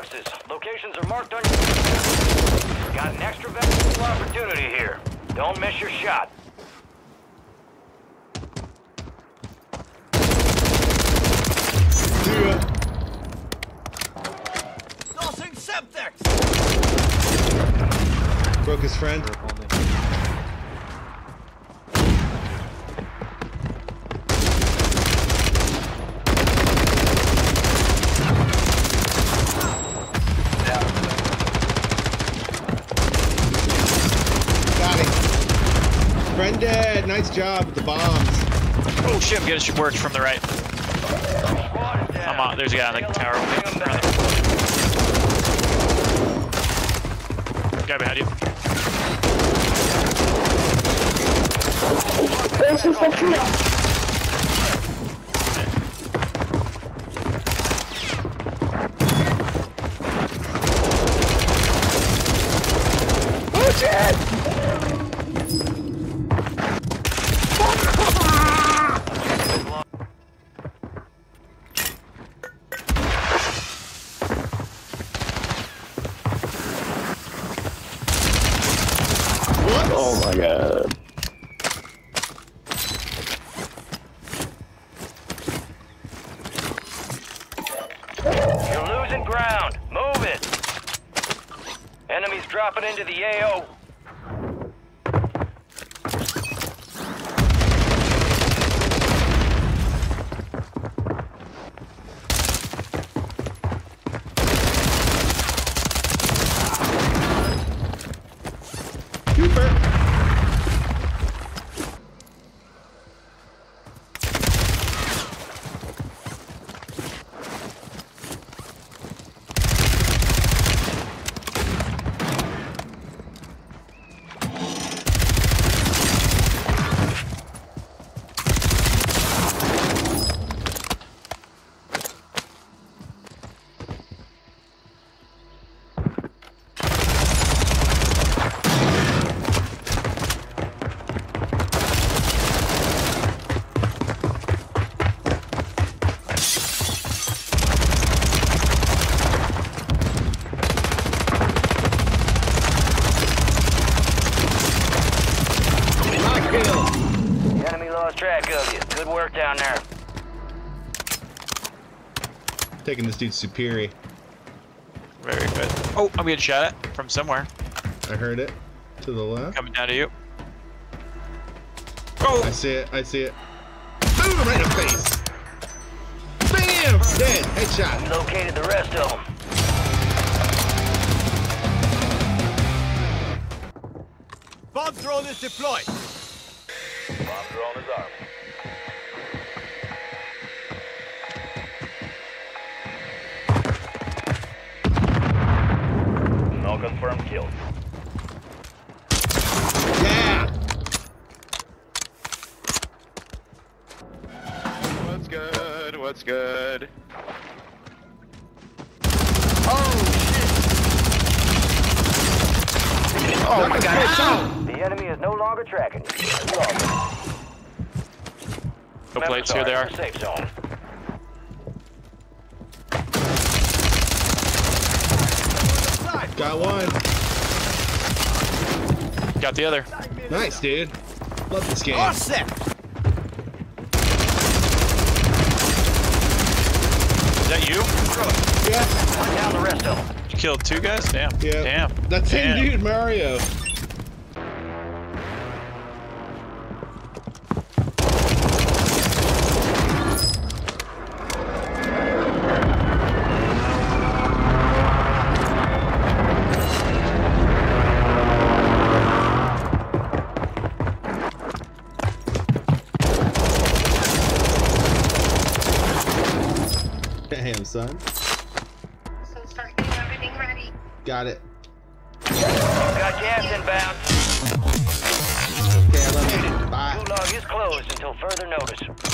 boxes. Locations are marked on your... Got an extra valuable opportunity here. Don't miss your shot. See ya. Tossing Semtex! Broke his friend. Got him. Friend dead. Nice job with the bombs. Oh shit, I'm getting worked from the right. Squad. I'm on- there's a guy on the tower. alert, bring 'em. Guy behind you. What? Oh my god. You're losing ground. Move it. Enemies dropping into the AO. You. Down there. Taking this dude superior. Very good. Oh, I'm getting shot at from somewhere. I heard it. To the left. Coming down to you. Oh! I see it. I see it. Boom! Right in the face. Bam! Dead. Headshot. We located the rest of them. Bomb drone is deployed! Bomb drone is armed. Confirmed kills. Yeah. What's good? What's good? Oh shit! Oh, my god. Ah! The enemy is no longer tracking you. No plates, here they are. Safe zone. Got one. Got the other. Nice, dude. Love this game. All set! Is that you? Yeah. Hunt down the rest of them. You killed two guys? Damn. Yeah. Damn. That same Damn. dude, Mario. Damn, son. So start getting everything ready. Got it. Got gas inbound. Okay, I love you. Bye. Gulag is closed until further notice.